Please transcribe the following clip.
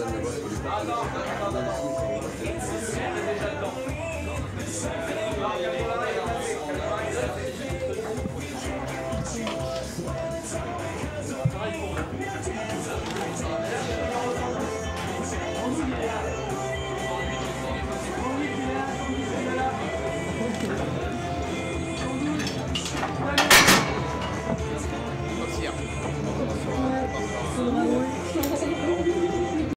Sendung.